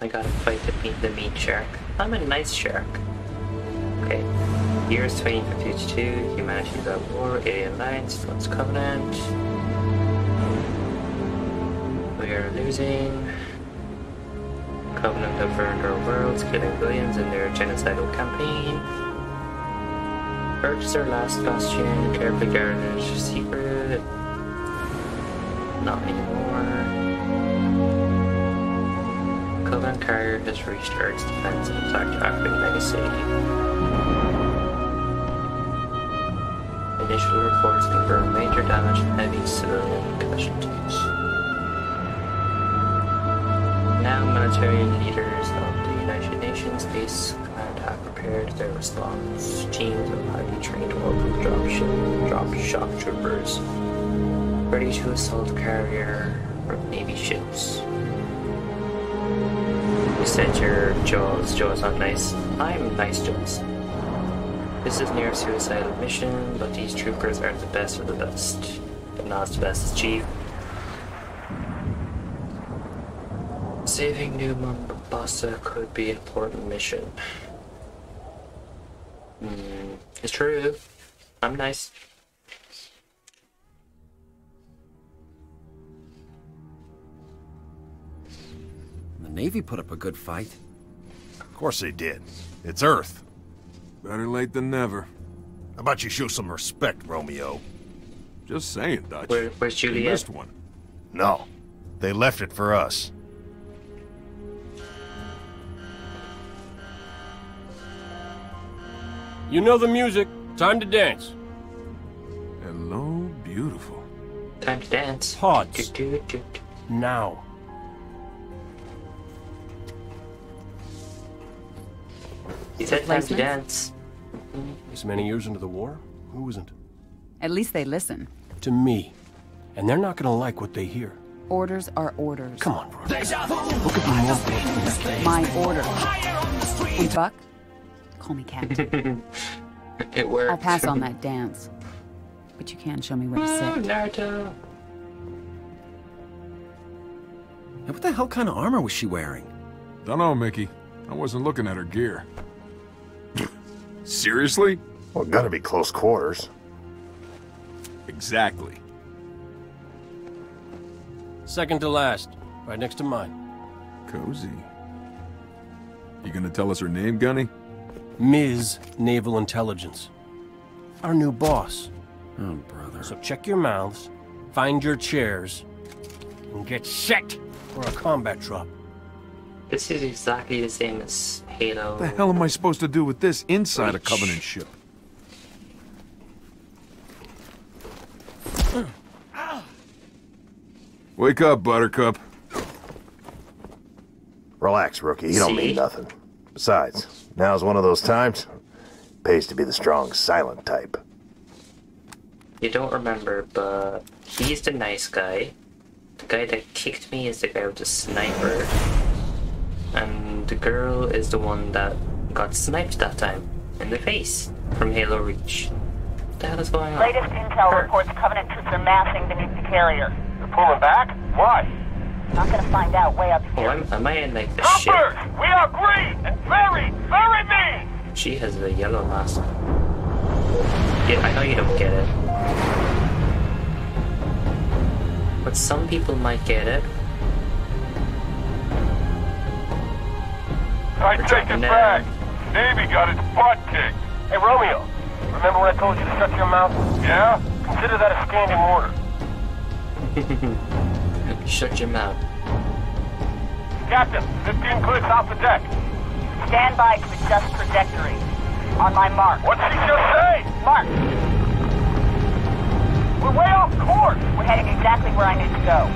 I gotta fight to beat the meat shark. I'm a nice shark. Okay. Years 2052, humanity's at war, alien alliance, God's covenant. We are losing. Covenant have burned our worlds, killing billions in their genocidal campaign. Is our last bastion, carefully guarded secret. Not anymore. Carrier has reached Earth's defense and attacked Akron Legacy. Initial reports confirm major damage and heavy civilian casualties. Now military leaders of the United Nations Space Command have prepared their response. Teams of highly trained orbital drop, ship, drop shock troopers ready to assault carrier Navy ships. Said your Jaws. Jaws not nice. I'm nice, Jaws. This is near suicidal mission, but these troopers are the best of the best. But not the best as Chief. Saving New Mombasa could be an important mission. Hmm, it's true. I'm nice. Navy put up a good fight. Of course they did. It's Earth. Better late than never. How about you show some respect, Romeo? Just saying, Dutch. Where, where's You Juliet? missed one. No. They left it for us. You know the music. Time to dance. Hello, beautiful. Time to dance. Pods. Do, do, do, do. Now. He said time to dance. This many years into the war? Who isn't? At least they listen. To me. And they're not gonna like what they hear. Orders are orders. Come on, bro. Look at the more important. My order. And Buck, call me Captain. It worked. I'll pass on that dance. But you can show me where to Oh, sit. Naruto. And what the hell kind of armor was she wearing? Dunno, Mickey. I wasn't looking at her gear. Seriously? Well, gotta be close quarters. Exactly. Second to last. Right next to mine. Cozy. You gonna tell us her name, Gunny? Ms. Naval Intelligence. Our new boss. Oh, brother. So check your mouths, find your chairs, and get set for a combat drop. This is exactly the same as Halo. What the hell am I supposed to do with this inside a Covenant ship? Wake up, Buttercup. Relax, rookie. You don't See? mean nothing. Besides, now's one of those times. Pays to be the strong, silent type. You don't remember, but he's the nice guy. The guy that kicked me is the guy with the sniper. And the girl is the one that got sniped that time in the face from Halo Reach. What the hell is going on? Latest intel Her. reports Covenant troops are massing beneath the carrier. They're pulling back? Why? Not gonna find out way up Oh, here. I'm, am I in like the ship? We are green and very, very mean! She has a yellow mask. Yeah, I know you don't get it. But some people might get it. I We're take dropping it down. back. Navy got its butt kicked. Hey, Romeo. Remember when I told you to shut your mouth? Yeah? Consider that a standing order. Shut your mouth. Captain, 15 clicks off the deck. Stand by to adjust trajectory. On my mark. What'd she just say? Mark, We're way off course, we're heading exactly where I need to go.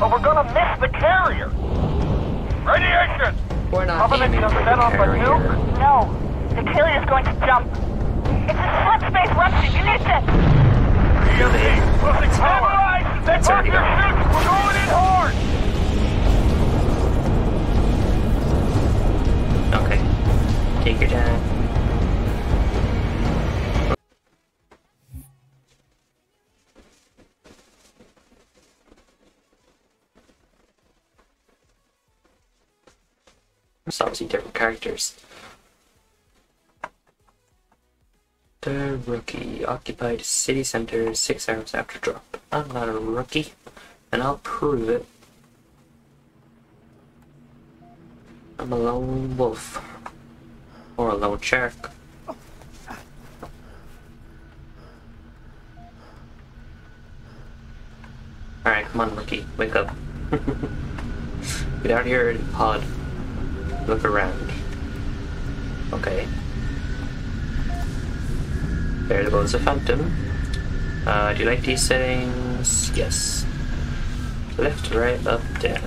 but we're gonna miss the carrier. Radiation! We're not Covenant aiming just for set the carrier. nuke? No, the carrier's going to jump. It's a slip space rupture. You need to. EMP, losing power. Stabilize! Take It's off already your gone. We're going in hard! Okay. Take your time. Obviously different characters. The rookie occupied city center six hours after drop. I'm not a rookie, and I'll prove it. I'm a lone wolf. Or a lone shark. Alright, come on, rookie. Wake up. Get out of your pod. Look around. Okay. There goes the phantom. Uh, do you like these settings? Yes. Left, right, up, down.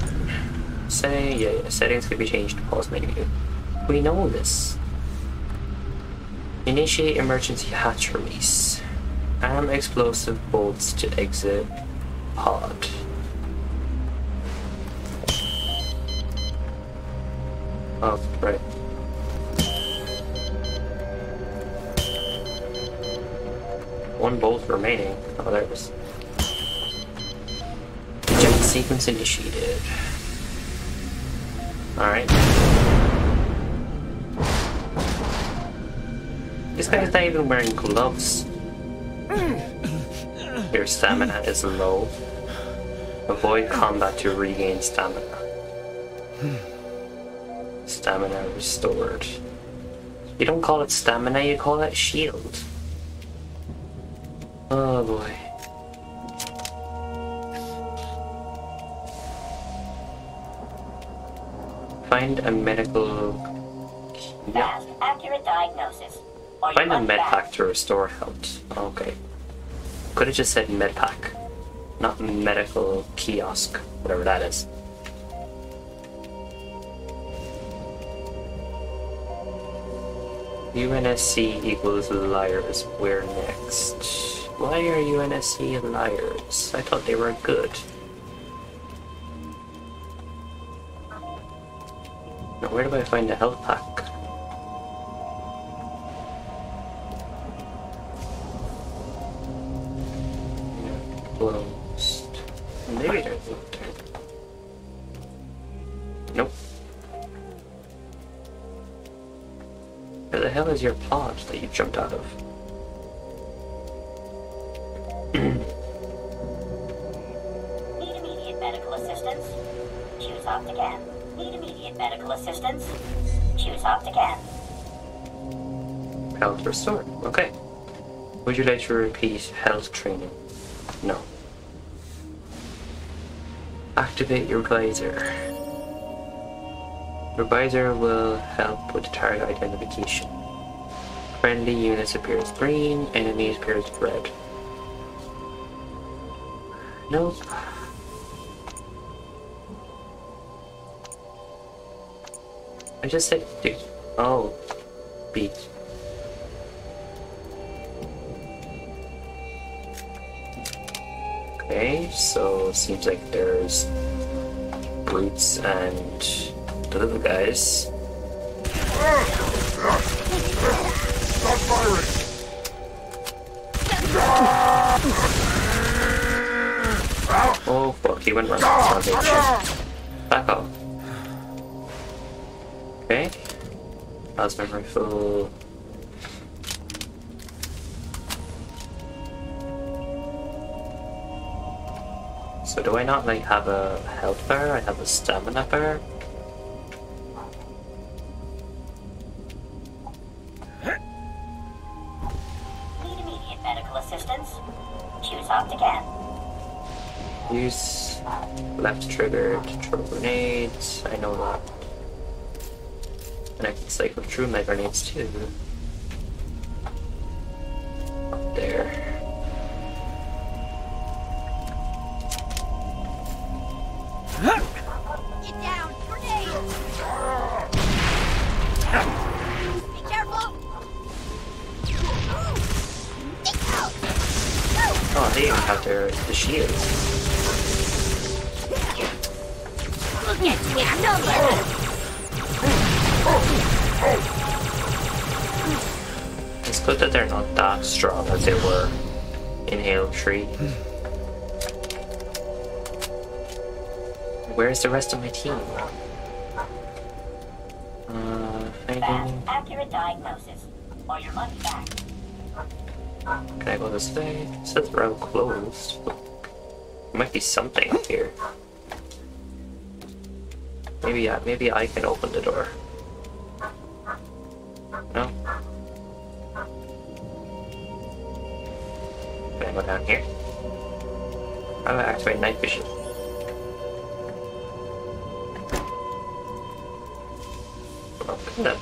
Setting, yeah, yeah, settings can be changed to pause menu. We know this. Initiate emergency hatch release. Arm explosive bolts to exit pod. Oh, right. One bolt remaining. Oh, there it is. Eject sequence initiated. Alright. This guy's not even wearing gloves. Your stamina is low. Avoid combat to regain stamina. Stamina restored. You don't call it stamina, you call it shield. Oh boy. Find a medical. Fast, accurate diagnosis. Find a med pack to restore health. Okay. Could have just said med pack, not medical kiosk, whatever that is. UNSC equals liars. Where next? Why are UNSC liars? I thought they were good. Now, where do I find a health pack? That you jumped out of? Need immediate medical assistance? Choose opt again. Need immediate medical assistance? Choose opt again. Health restored. Okay. Would you like to repeat health training? No. Activate your visor. Your visor will help with target identification. Friendly units appears green, enemies appears red. Nope. I just said do. Oh. B. Okay, so seems like there's brutes and the little guys. Firing! Oh fuck, he went not. Back up. Okay. Plasma rifle. So do I not like have a health bar? I have a stamina bar. Assistance? Choose opt again. Use left trigger to throw grenades. I know that. And I can cycle through my grenades too. The rest of my team? Uh, accurate diagnosis, or your money back. Can I go this way? It says route closed. There might be something here. Maybe I, maybe I can open the door. No? Can I go down here? How do I activate night vision? Oh.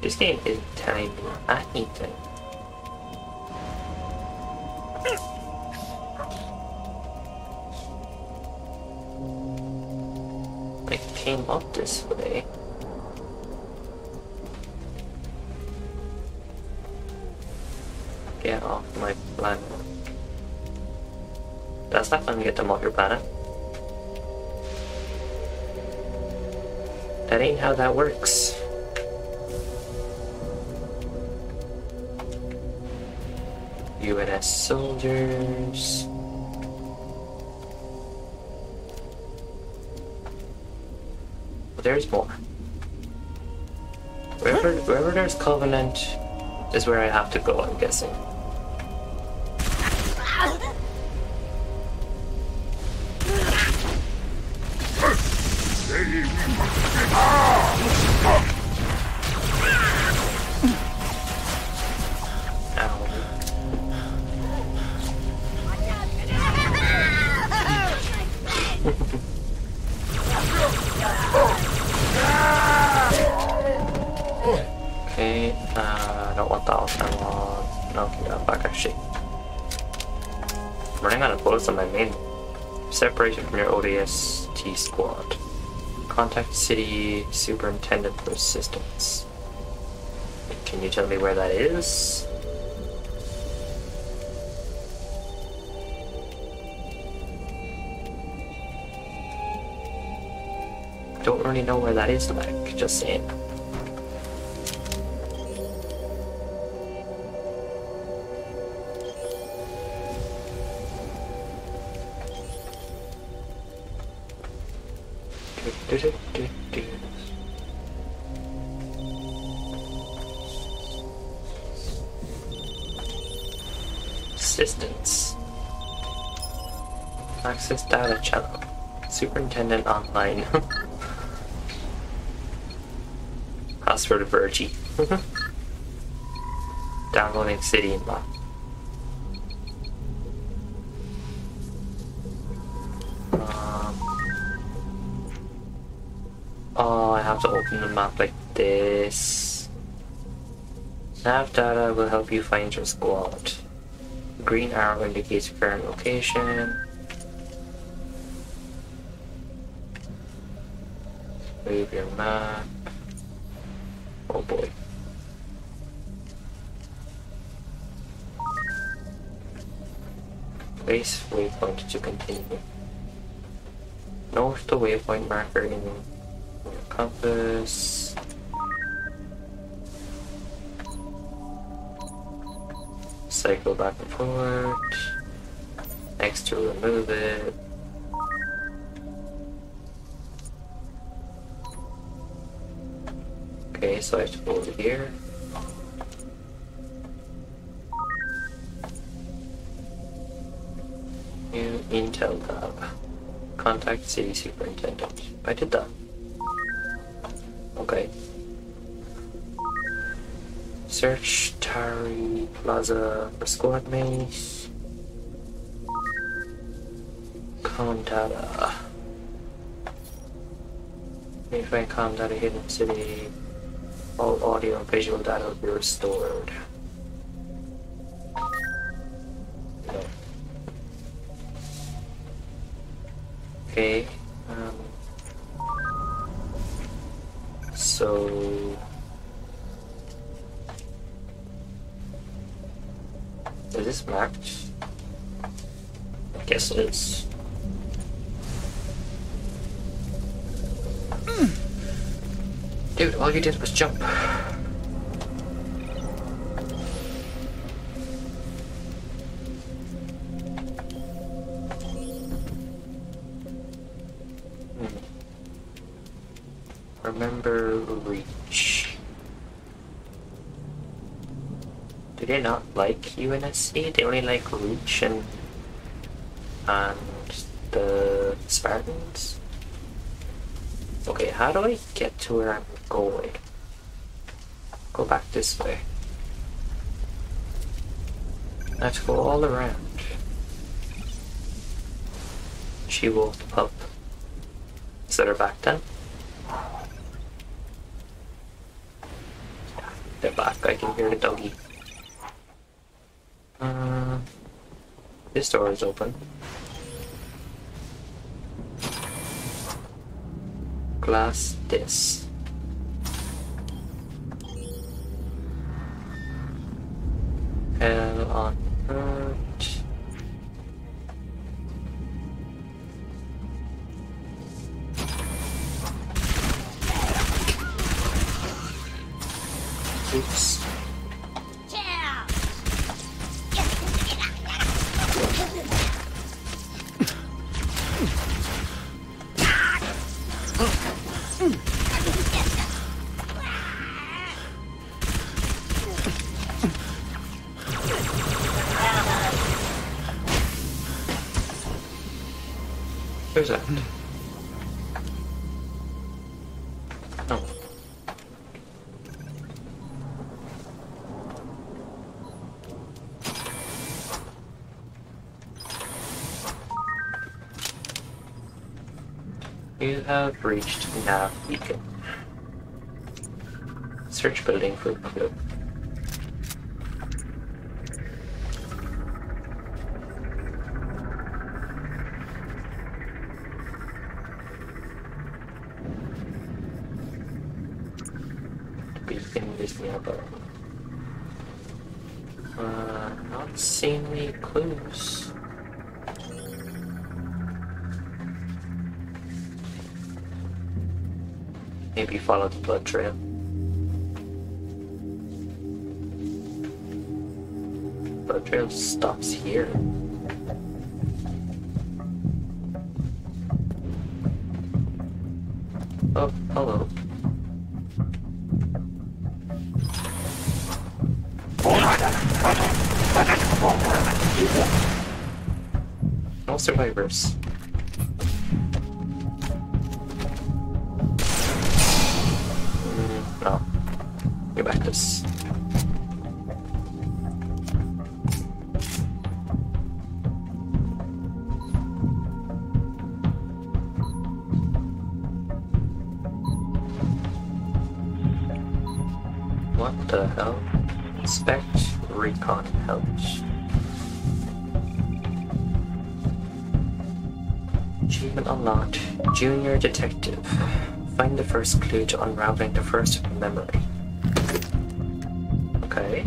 This game is telling me anything. I came up this way. Get off my planet. That's not gonna get them off your planet. That ain't how that works. UNS soldiers. But there's more. Wherever, wherever there's Covenant is where I have to go, I'm guessing. Okay, I don't want. I want. No, give me running out of bullets on my main. Separation from your ODST squad. Contact City Superintendent for assistance. Can you tell me where that is? Don't really know where that is, like, just saying. Assistance. Access data channel. Superintendent online. Password Virgie. Downloading city map. Um, oh, I have to open the map like this. Nav data will help you find your squad. Green arrow indicates current location. Move your map. Oh boy. Place waypoint to continue. North the waypoint marker in your compass. Cycle back and forth. X to remove it. Okay, so I have to go over here. New Intel tab. Contact City Superintendent. I did that. Okay. Search Tayari Plaza for squad mates. Com data. May find com data hidden city. All audio and visual data will be restored. Remember Reach. Do they not like UNSC? They only like Reach and and the Spartans. Okay, how do I get to where I'm going? Go back this way. Let's go all around. She wolf the pup. Is that her back then? They're back, I can hear the doggy. Uh, this door is open. Glass this. Hell on earth. Oops. Where's that? Oh. You have reached Nav Beacon. Search building for. Beacon is nearby. Any clues. Maybe follow the blood trail. Blood trail stops here. Oh, hello. No survivors. Detective. Find the first clue to unraveling the first memory. Okay.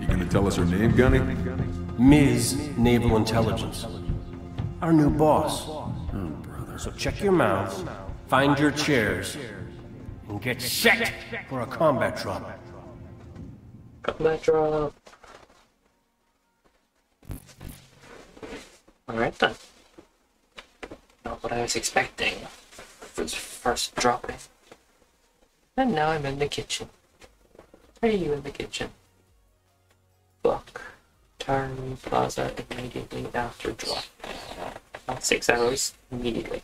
You gonna tell us her name, Gunny? Ms. Naval Intelligence. Our new boss. Oh, brother. So check your mouths, find your chairs, and get set for a combat drop. Combat drop. Alright then. Not what I was expecting. Was first dropping. And now I'm in the kitchen. Are you in the kitchen? Fuck. Turn plaza immediately after drop. Not six hours, immediately.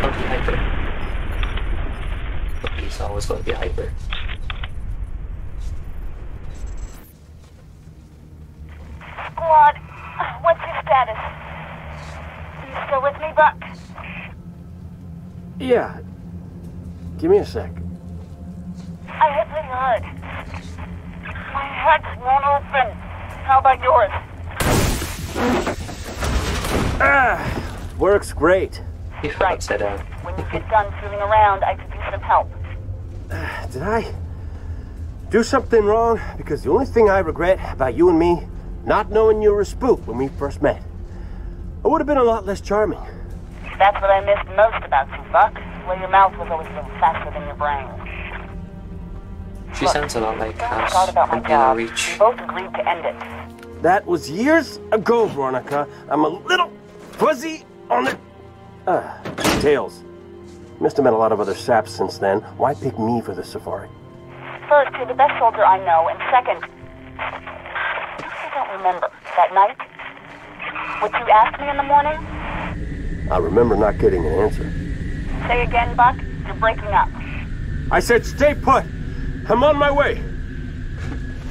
Don't be hyper. He's always going to be hyper. Squad, what's your status? You still with me, Buck? Yeah. Give me a sec. I hit the HUD. My HUD won't open. How about yours? Ah, works great. You fell upside down. When you get done fooling around, I could use some help. Ah, did I do something wrong? Because the only thing I regret about you and me, not knowing you were a spook when we first met. I would have been a lot less charming. That's what I missed most about you, Buck. Where your mouth was always a little faster than your brain. She sounds a lot like Thought Cass about my from Halo job. Reach. We both agreed to end it. That was years ago, Veronica. I'm a little fuzzy on the uh, details. Must have met a lot of other saps since then. Why pick me for the safari? First, you're the best soldier I know, and second, I don't remember that night. What you asked me in the morning? I remember not getting an answer. Say again, Buck. You're breaking up. I said, stay put. I'm on my way.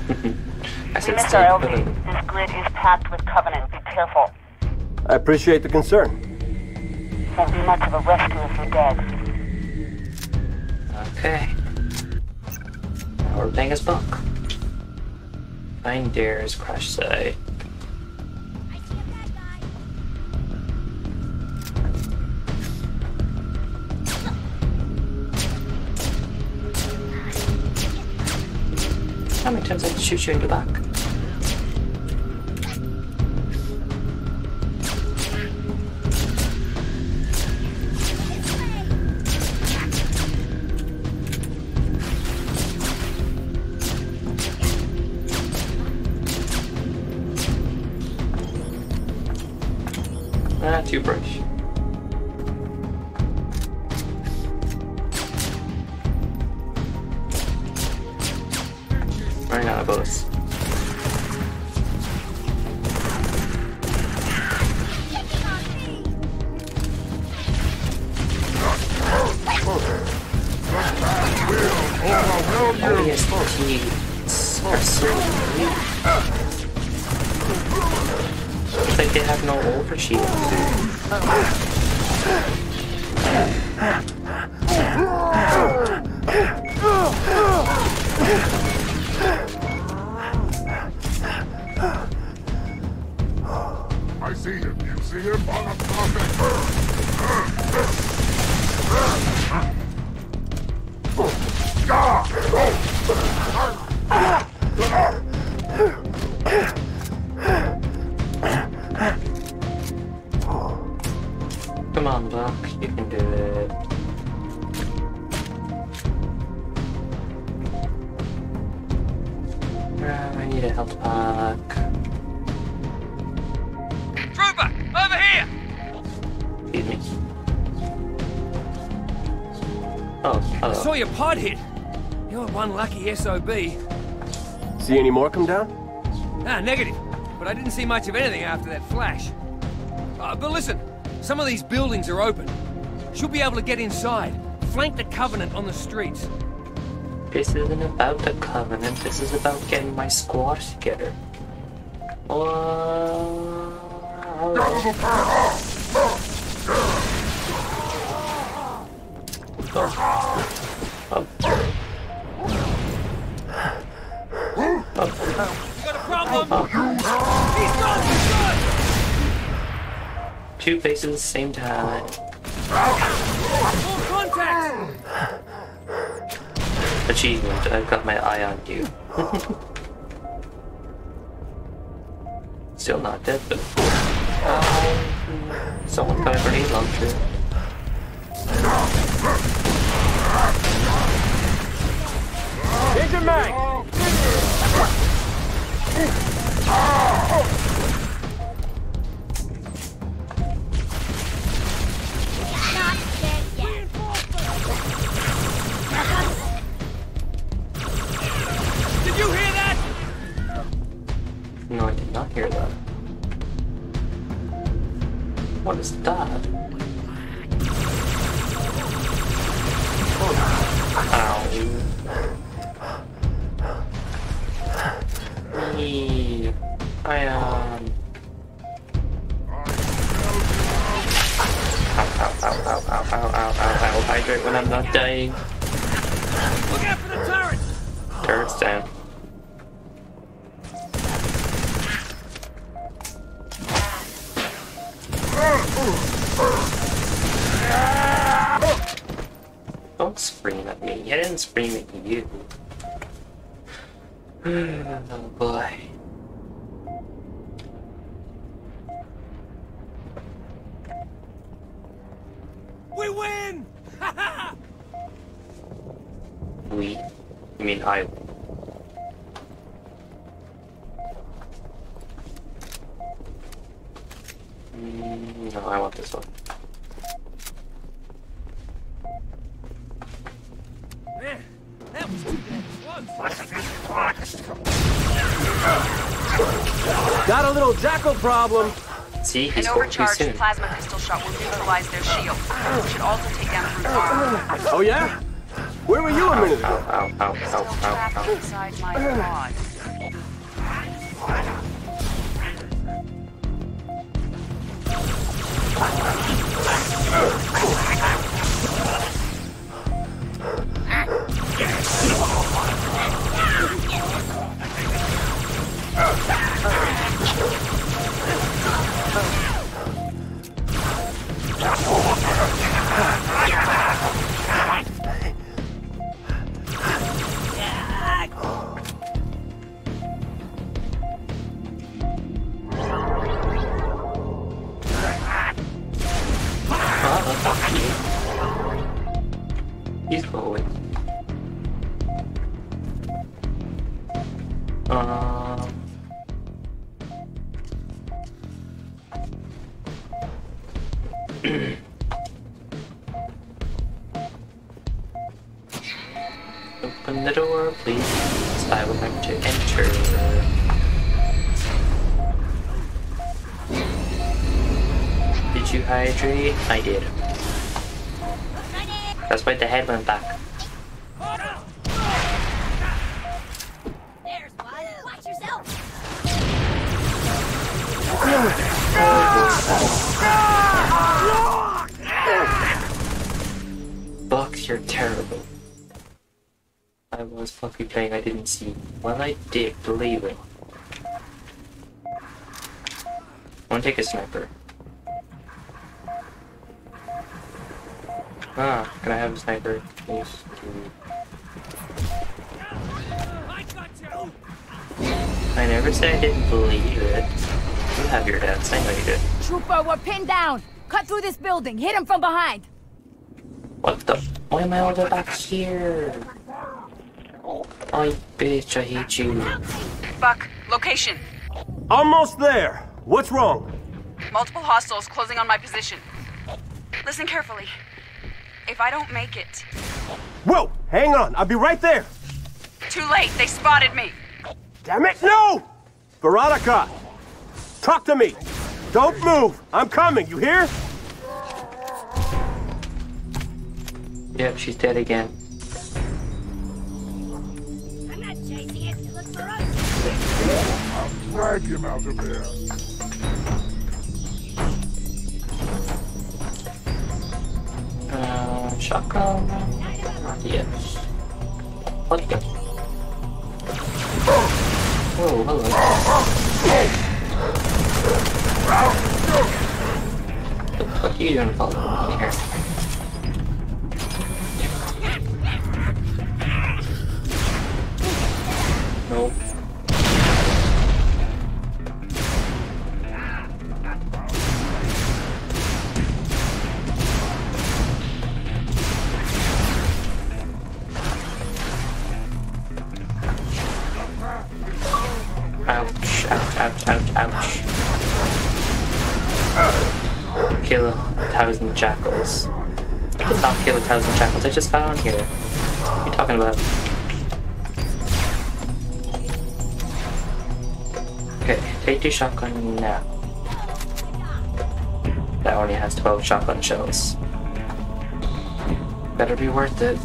I We said missed stay put. This grid is packed with Covenant. Be careful. I appreciate the concern. Won't be much of a rescue if you're dead. Okay. Now we're playing as Buck. Find Dare's crash site. How many times I have to shoot you in the back? sheep. Oh. Saw your pod hit. You're one lucky SOB. See any more come down? Ah, negative. But I didn't see much of anything after that flash. Uh, but listen, some of these buildings are open. Should be able to get inside. Flank the Covenant on the streets. This isn't about the covenant, this is about getting my squad together. You got a problem? He's gone! He's gone! Two places, same time. Full contact! Achievement, I've got my eye on you. Still not dead, but... Um, someone got a grenade launcher. Engine mag! Oh boy. We win! we? I mean I mm, No, I want this one. Man, that was too bad. Got a little jackal problem. See, An he's going too overcharged soon. plasma pistol shot will neutralize their shield. We should also take down Brute's arm. Oh, yeah? Where were you a minute ago? Ow, ow, ow, Still ow, trapped ow, inside my pod. He's going. Um. Open the door, please. I would like to enter. Did you hydrate? I did. The head went back. There's one. Watch yourself. Bucks, you're terrible. I was fucking playing, I didn't see. Well, I did, believe it. I want to take a sniper. Ah, can I have a sniper, please? I got you. I never said I didn't believe it. You have your doubts, I know you did. Trooper, we're pinned down. Cut through this building. Hit him from behind. What the? Why am I all the way back here? I bitch, I hate you. Buck, location. Almost there. What's wrong? Multiple hostiles closing on my position. Listen carefully. If I don't make it, Whoa! Hang on. I'll be right there. too late. They spotted me. Damn it, no! Veronica! Talk to me! Don't move! I'm coming, you hear? Yep, she's dead again. I'm not chasing it. Look for us. Drag him out of there. Uh, shotgun? Yes. What the? Oh, hello. What the fuck are you doing following me here? I just found here. What are you talking about? Okay, take the shotgun now. That only has 12 shotgun shells. Better be worth it.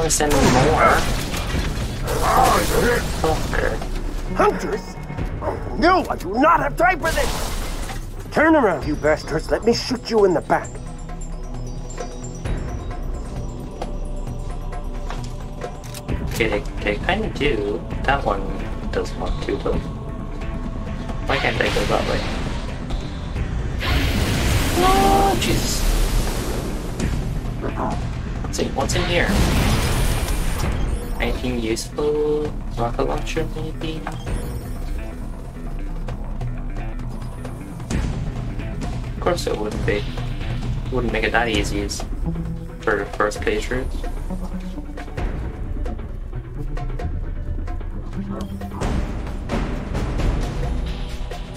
One told me you want to send me more. Hunters? No, I do not have time for this! Turn around, you bastards. Let me shoot you in the back. Okay, they, they kind of do. That one does want to, but why can't they go that way? Oh, Jesus. What's in, what's in here? Anything useful? Rocket launcher, maybe? Of course it wouldn't be. Wouldn't make it that easy for the first playthrough.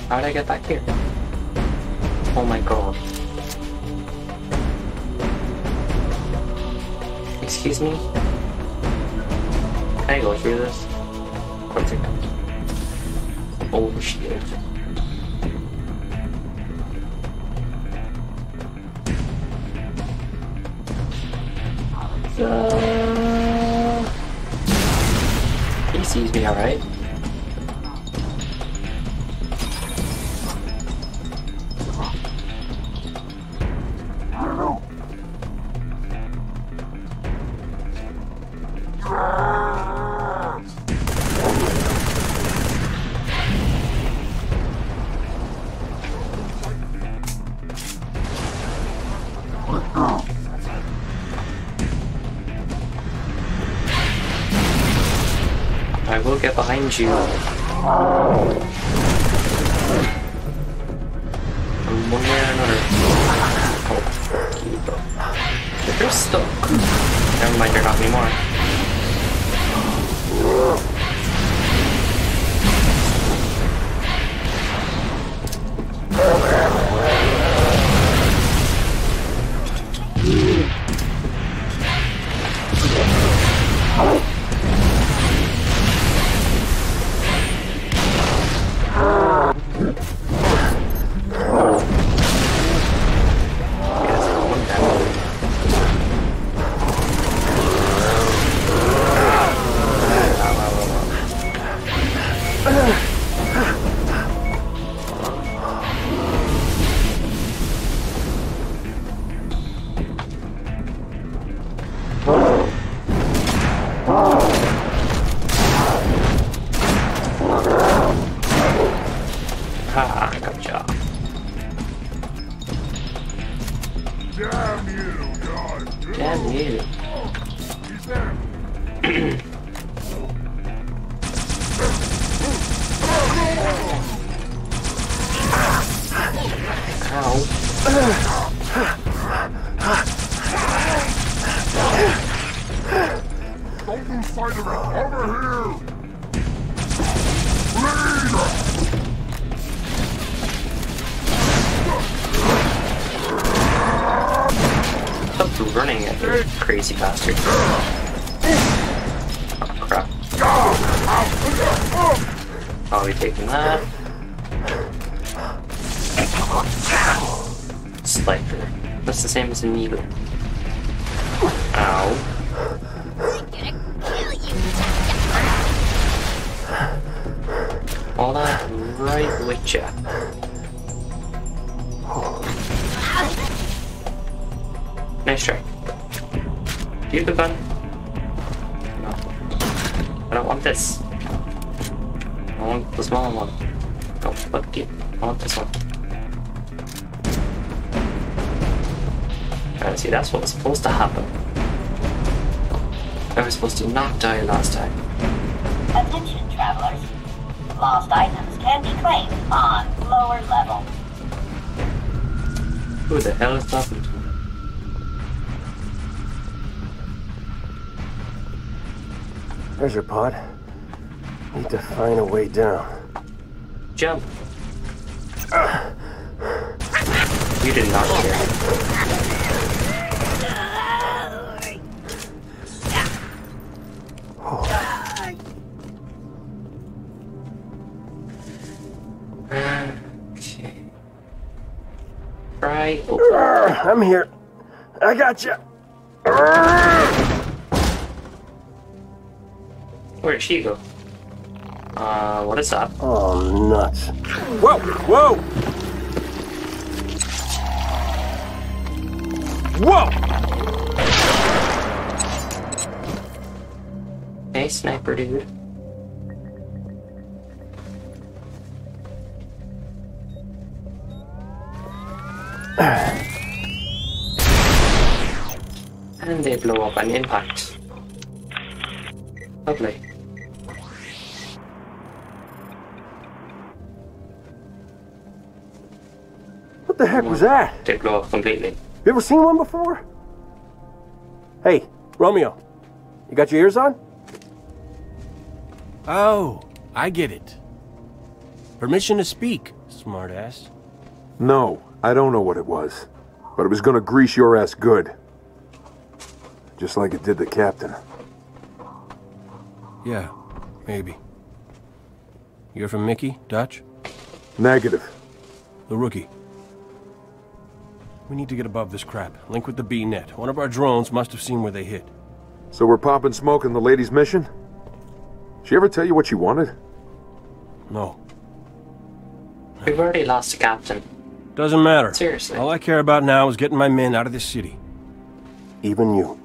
How did I get back here? Oh my god. Excuse me? I go through this? Can. Oh shit. Uh, he sees me alright. Behind you. I'm one way or another. Oh, fuck you, bro. You're stuck. Never mind, you're not anymore. Yes, running at you crazy bastard. Oh crap. I'll be taking that? Slifer. That's the same as a needle. Ow. All that right with ya. Have a gun? No. I don't want this. I want the small one. No, fuck you. I want this one. Alright, see, that's what was supposed to happen. I was supposed to not die last time. Attention, travelers. Lost items can be claimed on lower level. Who the hell is talking to me? There's your pod. Need to find a way down. Jump. You did not care. Okay. Open. I'm here. I got you. Where'd she go? Uh, what is that? Oh, nuts. Whoa, whoa! Whoa! Hey, Hey, sniper dude. And they blow up an impact. Lovely. The heck was that? They blow up completely. You ever seen one before? Hey, Romeo. You got your ears on? Oh, I get it. Permission to speak, smartass. No, I don't know what it was. But it was gonna grease your ass good. Just like it did the captain. Yeah, maybe. You're from Mickey, Dutch? Negative. The rookie. We need to get above this crap. Link with the B-net. One of our drones must have seen where they hit. So we're popping smoke in the lady's mission? She ever tell you what she wanted? No. We've already lost the captain. Doesn't matter. Seriously. All I care about now is getting my men out of this city. Even you.